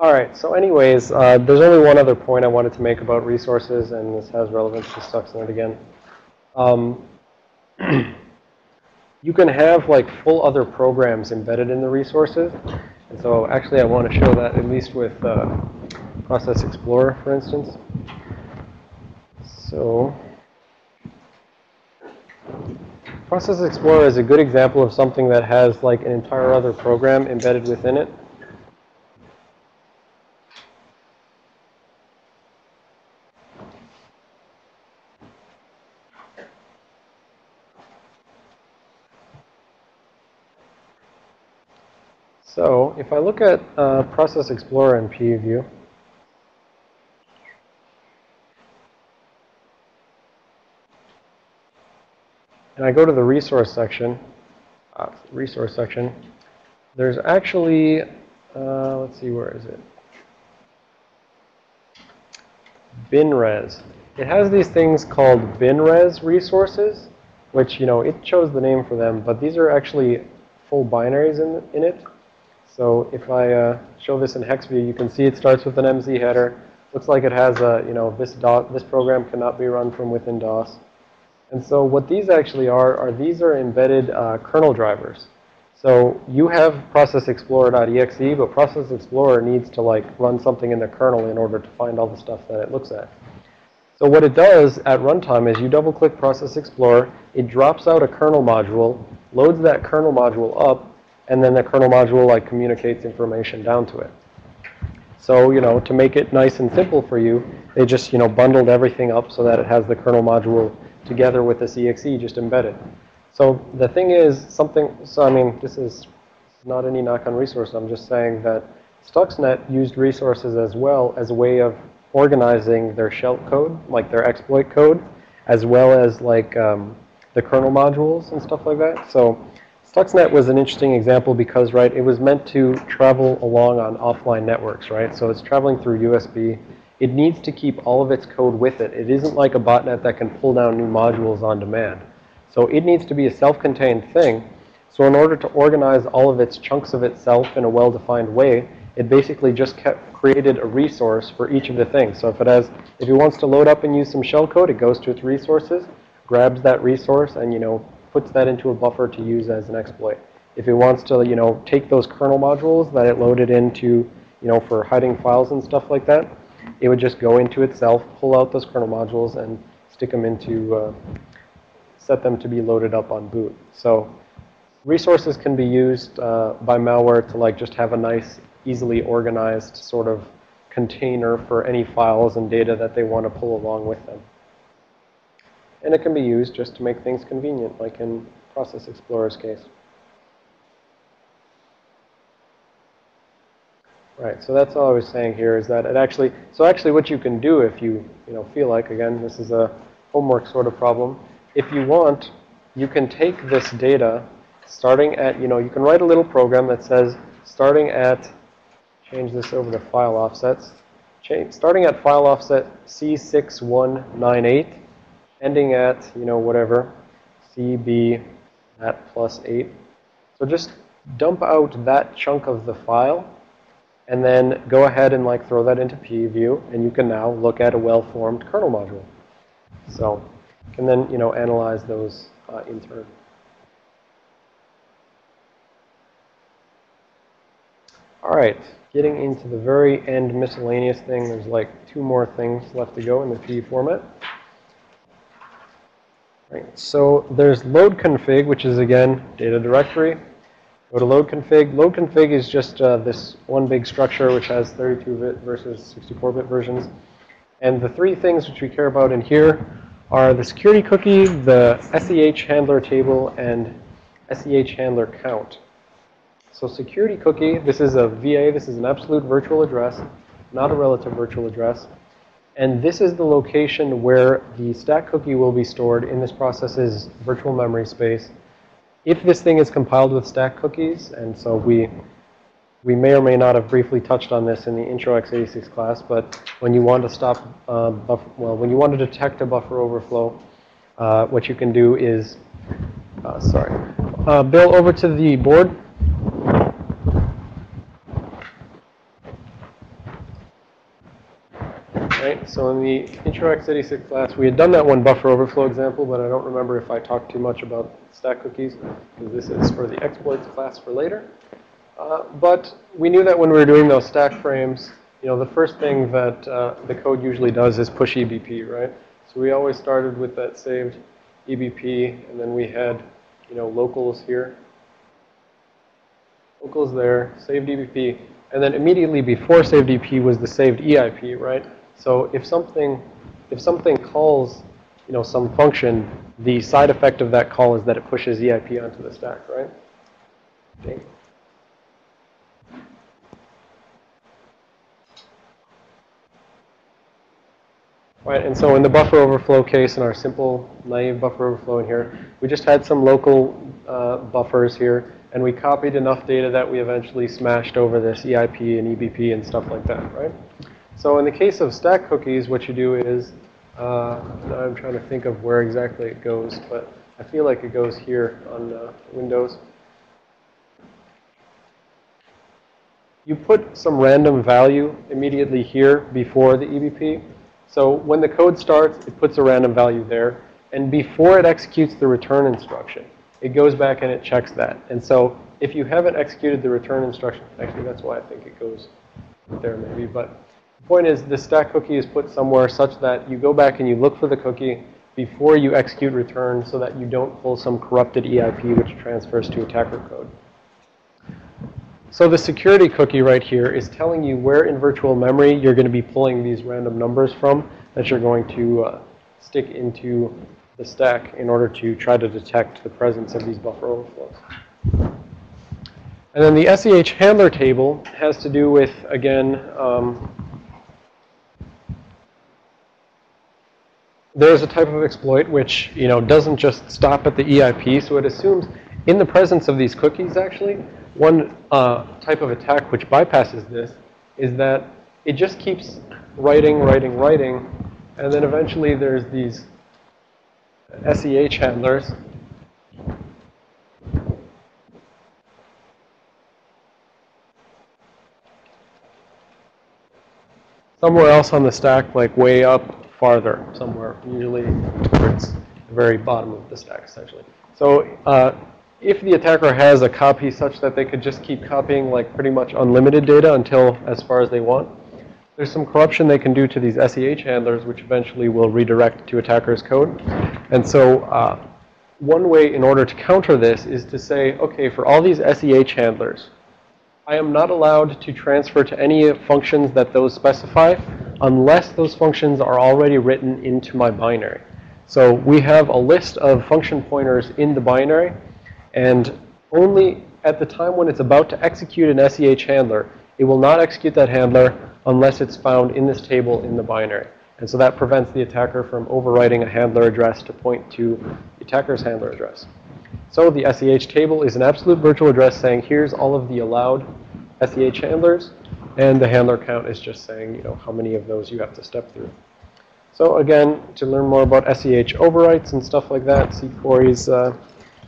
All right, so anyways, uh, there's only one other point I wanted to make about resources, and this has relevance to Stuxnet again. Um, you can have like full other programs embedded in the resources. And so actually I want to show that at least with uh, Process Explorer, for instance. So Process Explorer is a good example of something that has like an entire other program embedded within it. So if I look at uh, Process Explorer in PEview, and I go to the resource section, uh, resource section, there's actually, uh, let's see, where is it? BinRes. It has these things called BinRes resources, which, you know, it chose the name for them, but these are actually full binaries in, in it. So if I uh, show this in hex view, you can see it starts with an MZ header. Looks like it has a, you know, this dot, this program cannot be run from within DOS. And so what these actually are, are these are embedded uh, kernel drivers. So you have Process Explorer.exe, but Process Explorer needs to like run something in the kernel in order to find all the stuff that it looks at. So what it does at runtime is you double click Process Explorer, it drops out a kernel module, loads that kernel module up, and then the kernel module like communicates information down to it. So, you know, to make it nice and simple for you, they just, you know, bundled everything up so that it has the kernel module together with this exe just embedded. So the thing is something, so I mean, this is not any knock on resource. I'm just saying that Stuxnet used resources as well as a way of organizing their shell code, like their exploit code, as well as like um, the kernel modules and stuff like that. So Stuxnet was an interesting example because, right, it was meant to travel along on offline networks, right? So it's traveling through USB. It needs to keep all of its code with it. It isn't like a botnet that can pull down new modules on demand. So it needs to be a self-contained thing. So in order to organize all of its chunks of itself in a well-defined way, it basically just kept, created a resource for each of the things. So if it has, if it wants to load up and use some shellcode, it goes to its resources, grabs that resource, and, you know, puts that into a buffer to use as an exploit. If it wants to, you know, take those kernel modules that it loaded into, you know, for hiding files and stuff like that, it would just go into itself, pull out those kernel modules, and stick them into, uh, set them to be loaded up on boot. So resources can be used uh, by malware to like just have a nice, easily organized sort of container for any files and data that they want to pull along with them. And it can be used just to make things convenient, like in Process Explorer's case. Right, so that's all I was saying here is that it actually, so actually what you can do if you, you know, feel like, again, this is a homework sort of problem. If you want, you can take this data starting at, you know, you can write a little program that says starting at, change this over to file offsets, change, starting at file offset C6198, ending at, you know, whatever, CB at plus 8. So just dump out that chunk of the file and then go ahead and like throw that into PEview, and you can now look at a well-formed kernel module. So can then, you know, analyze those uh, in turn. All right, getting into the very end miscellaneous thing, there's like two more things left to go in the PE format. Right, so there's load config, which is again data directory. Go to load config. Load config is just uh, this one big structure which has 32-bit versus 64-bit versions. And the three things which we care about in here are the security cookie, the SEH handler table, and SEH handler count. So security cookie, this is a VA, this is an absolute virtual address, not a relative virtual address. And this is the location where the stack cookie will be stored in this process's virtual memory space if this thing is compiled with stack cookies, and so we we may or may not have briefly touched on this in the intro x86 class, but when you want to stop, uh, well, when you want to detect a buffer overflow, uh, what you can do is, uh, sorry, uh, Bill, over to the board. Right, so in the intro x86 class, we had done that one buffer overflow example, but I don't remember if I talked too much about stack cookies, because this is for the exploits class for later. Uh, but we knew that when we were doing those stack frames, you know, the first thing that uh, the code usually does is push EBP, right? So we always started with that saved EBP, and then we had, you know, locals here. Locals there, saved EBP, and then immediately before saved EP was the saved EIP, right? So if something, if something calls, you know, some function, the side effect of that call is that it pushes EIP onto the stack, right? Right, and so in the buffer overflow case, in our simple naive buffer overflow in here, we just had some local uh, buffers here, and we copied enough data that we eventually smashed over this EIP and EBP and stuff like that, right? So in the case of stack cookies, what you do is, uh, I'm trying to think of where exactly it goes, but I feel like it goes here on uh, Windows. You put some random value immediately here before the EBP. So when the code starts, it puts a random value there. And before it executes the return instruction, it goes back and it checks that. And so if you haven't executed the return instruction, actually that's why I think it goes there maybe, but point is the stack cookie is put somewhere such that you go back and you look for the cookie before you execute return so that you don't pull some corrupted EIP which transfers to attacker code. So the security cookie right here is telling you where in virtual memory you're going to be pulling these random numbers from that you're going to uh, stick into the stack in order to try to detect the presence of these buffer overflows. And then the SEH handler table has to do with, again, um, there's a type of exploit which, you know, doesn't just stop at the EIP. So it assumes in the presence of these cookies, actually, one uh, type of attack which bypasses this is that it just keeps writing, writing, writing, and then eventually there's these SEH handlers somewhere else on the stack, like way up farther, somewhere, usually towards the very bottom of the stack, essentially. So uh, if the attacker has a copy such that they could just keep copying like pretty much unlimited data until as far as they want, there's some corruption they can do to these SEH handlers, which eventually will redirect to attacker's code. And so uh, one way in order to counter this is to say, okay, for all these SEH handlers, I am not allowed to transfer to any functions that those specify unless those functions are already written into my binary. So we have a list of function pointers in the binary, and only at the time when it's about to execute an SEH handler, it will not execute that handler unless it's found in this table in the binary. And so that prevents the attacker from overwriting a handler address to point to the attacker's handler address. So the SEH table is an absolute virtual address saying here's all of the allowed SEH handlers, and the handler count is just saying, you know, how many of those you have to step through. So again, to learn more about SEH overwrites and stuff like that, see Corey's, uh,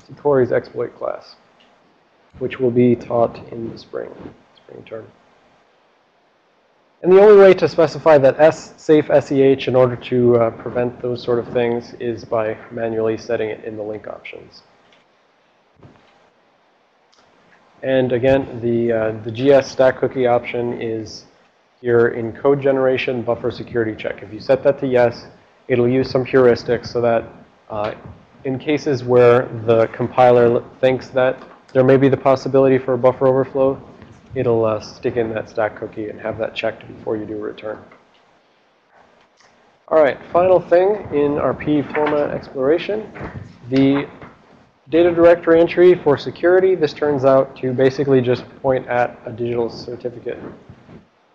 see Corey's exploit class, which will be taught in the spring, spring term. And the only way to specify that S safe SEH in order to uh, prevent those sort of things is by manually setting it in the link options. And again, the, uh, the GS stack cookie option is here in code generation buffer security check. If you set that to yes, it'll use some heuristics so that uh, in cases where the compiler thinks that there may be the possibility for a buffer overflow, it'll uh, stick in that stack cookie and have that checked before you do a return. All right, final thing in our P format exploration, the data directory entry for security. This turns out to basically just point at a digital certificate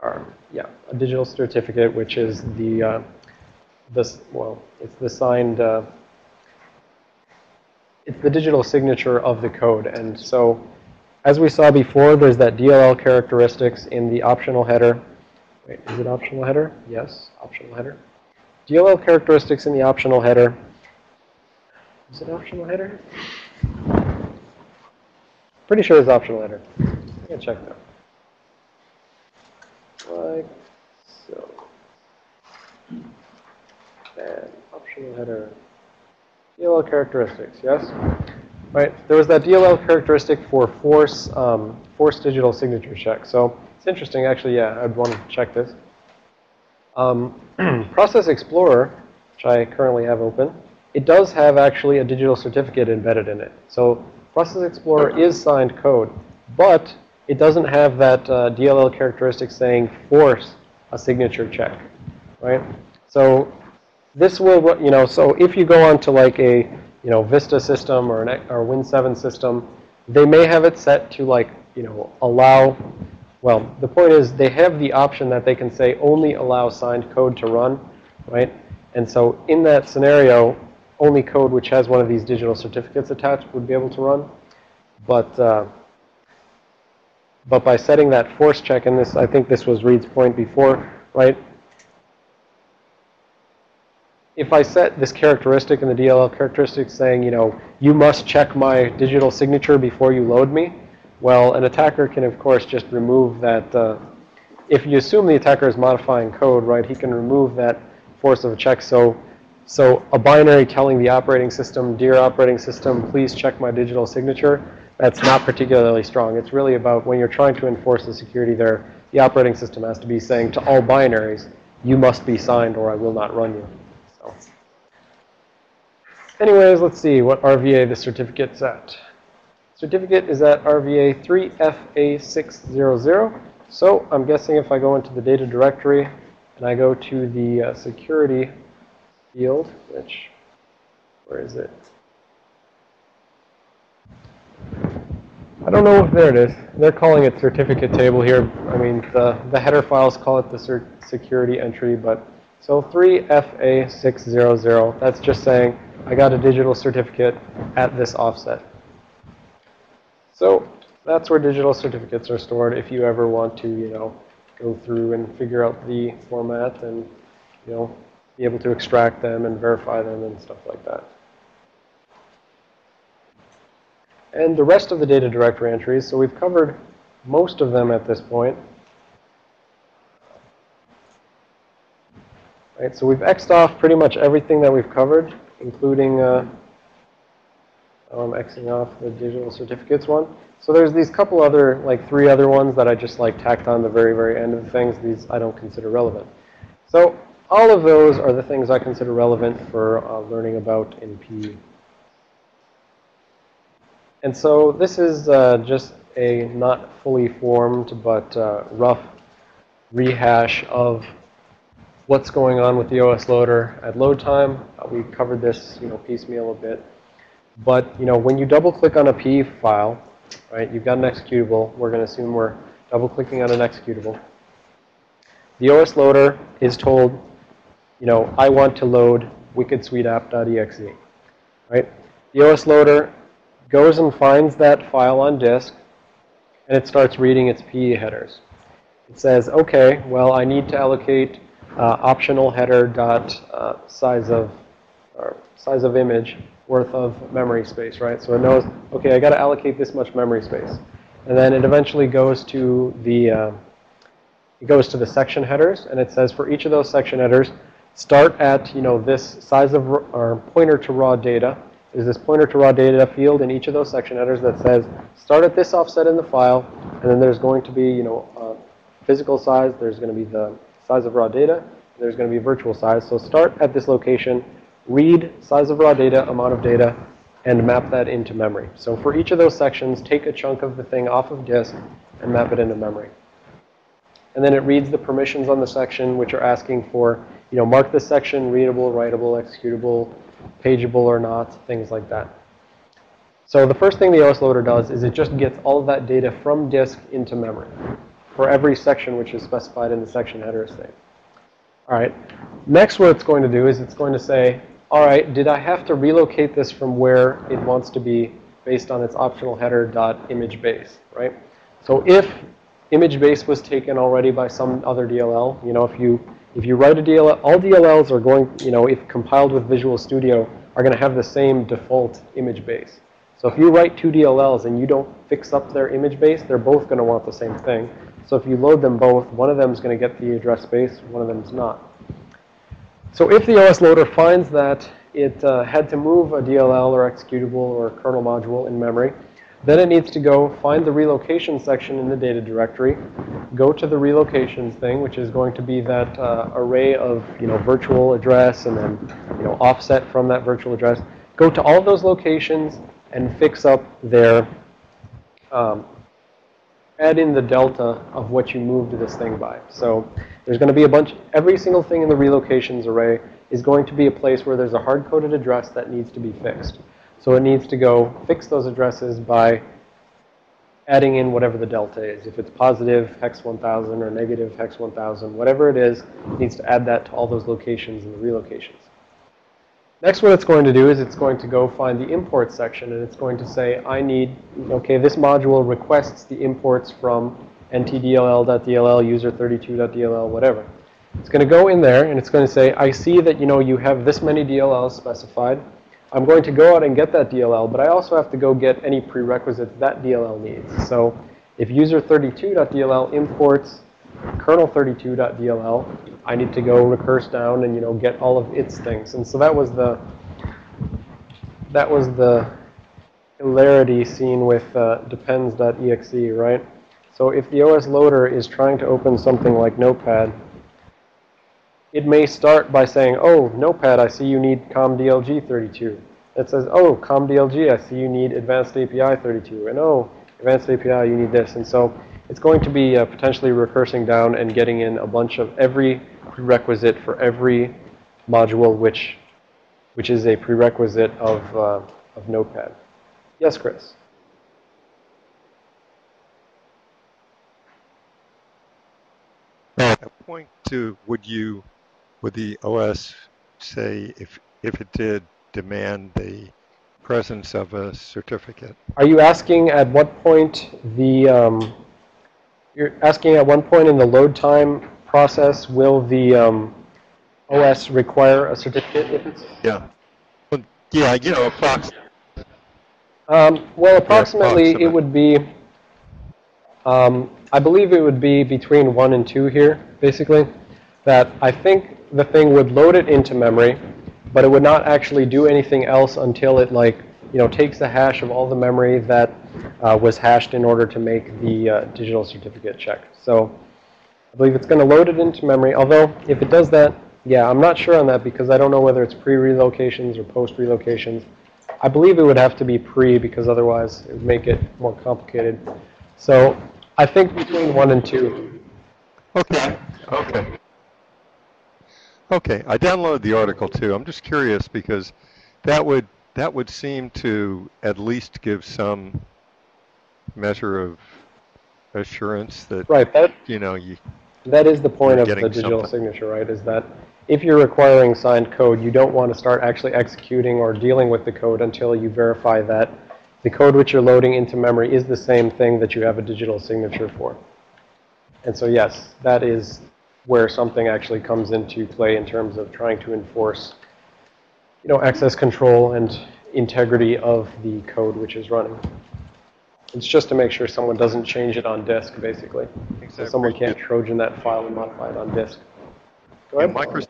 or yeah, a digital certificate, which is the uh, this well, it's the signed. Uh, it's the digital signature of the code, and so as we saw before, there's that DLL characteristics in the optional header. Wait, is it optional header? Yes, optional header. DLL characteristics in the optional header. Is it optional header? Pretty sure it's optional header. I can check that like so. And optional header. DLL characteristics, yes? Right, there was that DLL characteristic for force, um, force digital signature check. So it's interesting, actually, yeah, I'd want to check this. Um, Process Explorer, which I currently have open, it does have actually a digital certificate embedded in it. So Process Explorer is signed code, but it doesn't have that uh, DLL characteristic saying force a signature check, right? So this will, you know, so if you go onto like a, you know, Vista system or an or Win7 system, they may have it set to like, you know, allow, well, the point is they have the option that they can say only allow signed code to run, right? And so in that scenario, only code which has one of these digital certificates attached would be able to run. But uh, but by setting that force check, and this, I think this was Reed's point before, right? If I set this characteristic in the DLL characteristic saying, you know, you must check my digital signature before you load me, well, an attacker can, of course, just remove that. Uh, if you assume the attacker is modifying code, right, he can remove that force of a check. So, so a binary telling the operating system, dear operating system, please check my digital signature, that's not particularly strong. It's really about when you're trying to enforce the security there, the operating system has to be saying to all binaries, you must be signed or I will not run you. So, anyways, let's see what RVA the certificate's at. Certificate is at RVA 3FA600. So I'm guessing if I go into the data directory and I go to the uh, security field, which, where is it? I don't know if there it is. They're calling it certificate table here. I mean, the, the header files call it the security entry, but so 3FA600, that's just saying I got a digital certificate at this offset. So that's where digital certificates are stored if you ever want to, you know, go through and figure out the format and, you know, be able to extract them and verify them and stuff like that. and the rest of the data directory entries. So we've covered most of them at this point. Right, so we've Xed off pretty much everything that we've covered, including, uh, I'm Xing off the digital certificates one. So there's these couple other, like three other ones that I just like tacked on the very, very end of the things. These I don't consider relevant. So all of those are the things I consider relevant for uh, learning about in PE. And so this is uh, just a not fully formed but uh, rough rehash of what's going on with the OS loader at load time. Uh, we covered this, you know, piecemeal a bit. But, you know, when you double click on a PE file, right, you've got an executable. We're going to assume we're double clicking on an executable. The OS loader is told, you know, I want to load wickedsuiteapp.exe, right? The OS loader goes and finds that file on disk, and it starts reading its PE headers. It says, okay, well, I need to allocate uh, optional header dot uh, size of or size of image worth of memory space, right? So it knows, okay, I got to allocate this much memory space, and then it eventually goes to the uh, it goes to the section headers, and it says for each of those section headers, start at you know this size of or pointer to raw data. There's this pointer to raw data field in each of those section headers that says start at this offset in the file, and then there's going to be you know uh, physical size. There's going to be the size of raw data. There's going to be virtual size. So start at this location, read size of raw data, amount of data, and map that into memory. So for each of those sections, take a chunk of the thing off of disk and map it into memory. And then it reads the permissions on the section, which are asking for, you know, mark this section readable, writable, executable, pageable or not, things like that. So the first thing the OS loader does is it just gets all of that data from disk into memory for every section which is specified in the section header state. All right. Next, what it's going to do is it's going to say, all right, did I have to relocate this from where it wants to be based on its optional header dot image base, right? So if image base was taken already by some other DLL, you know, if you if you write a DLL, all DLLs are going, you know, if compiled with Visual Studio, are going to have the same default image base. So if you write two DLLs and you don't fix up their image base, they're both going to want the same thing. So if you load them both, one of them is going to get the address space, one of them is not. So if the OS loader finds that it uh, had to move a DLL or executable or kernel module in memory, then it needs to go find the relocation section in the data directory, go to the relocations thing, which is going to be that uh, array of, you know, virtual address and then, you know, offset from that virtual address. Go to all those locations and fix up their um, add in the delta of what you moved this thing by. So there's going to be a bunch, every single thing in the relocations array is going to be a place where there's a hard-coded address that needs to be fixed. So it needs to go fix those addresses by adding in whatever the delta is. If it's positive hex 1000 or negative hex 1000, whatever it is, it needs to add that to all those locations in the relocations. Next, what it's going to do is it's going to go find the import section, and it's going to say, I need, okay, this module requests the imports from ntdll.dll, user32.dll, whatever. It's going to go in there, and it's going to say, I see that, you know, you have this many DLLs specified. I'm going to go out and get that DLL, but I also have to go get any prerequisites that DLL needs. So if user32.dll imports kernel32.dll, I need to go recurse down and, you know, get all of its things. And so that was the, that was the hilarity seen with uh, depends.exe, right? So if the OS loader is trying to open something like Notepad, it may start by saying, oh, Notepad, I see you need COMDLG32. It says, oh, COMDLG, I see you need Advanced API 32. And oh, Advanced API, you need this. And so it's going to be uh, potentially recursing down and getting in a bunch of every prerequisite for every module which, which is a prerequisite of, uh, of Notepad. Yes, Chris? At point to would you, would the OS say if, if it did demand the presence of a certificate? Are you asking at what point the, um, you're asking at one point in the load time process, will the um, OS require a certificate if it's? Yeah. Well, yeah, you know, approximately. Um, well, approximately it would be, um, I believe it would be between one and two here, basically. That I think the thing would load it into memory, but it would not actually do anything else until it like, you know, takes the hash of all the memory that uh, was hashed in order to make the uh, digital certificate check. So I believe it's going to load it into memory, although if it does that, yeah, I'm not sure on that because I don't know whether it's pre-relocations or post-relocations. I believe it would have to be pre because otherwise it would make it more complicated. So I think between one and two. Okay, okay. Okay, I downloaded the article too. I'm just curious because that would, that would seem to at least give some measure of assurance that, Right, that, you know, you, that is the point of the digital something. signature, right? Is that if you're requiring signed code, you don't want to start actually executing or dealing with the code until you verify that the code which you're loading into memory is the same thing that you have a digital signature for. And so yes, that is where something actually comes into play in terms of trying to enforce, you know, access control and integrity of the code which is running. It's just to make sure someone doesn't change it on disk, basically. So someone can't Trojan that file and modify it on disk. Go Yeah, ahead. Microsoft,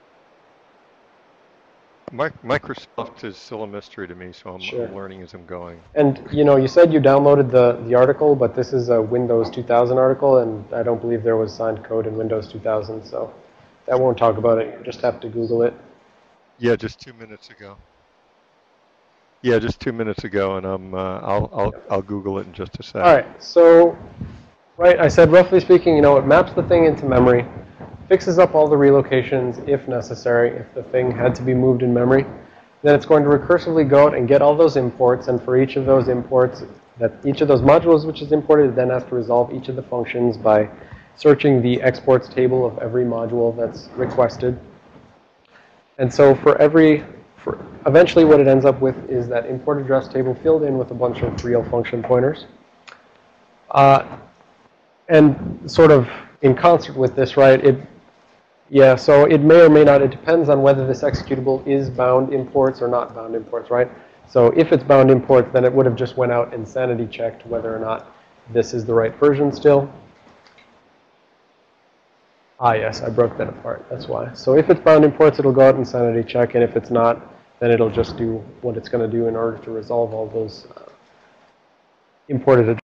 Microsoft is still a mystery to me, so I'm Sure. learning as I'm going. And, you know, you said you downloaded the, the article, but this is a Windows 2000 article, and I don't believe there was signed code in Windows 2000, so that won't talk about it. You just have to Google it. Yeah, just two minutes ago. Yeah, just two minutes ago, and I'm, uh, I'll, I'll, I'll Google it in just a sec. All right, so, right, I said roughly speaking, you know, it maps the thing into memory, fixes up all the relocations if necessary, if the thing had to be moved in memory. Then it's going to recursively go out and get all those imports, and for each of those imports, that each of those modules which is imported, it then has to resolve each of the functions by searching the exports table of every module that's requested. And so for every, for eventually what it ends up with is that import address table filled in with a bunch of real function pointers. Uh, and sort of in concert with this, right, it, yeah, so it may or may not, it depends on whether this executable is bound imports or not bound imports, right? So if it's bound imports, then it would have just went out and sanity checked whether or not this is the right version still. Ah, yes, I broke that apart. That's why. So if it's bound imports, it'll go out and sanity check, and if it's not, then it'll just do what it's going to do in order to resolve all those uh, imported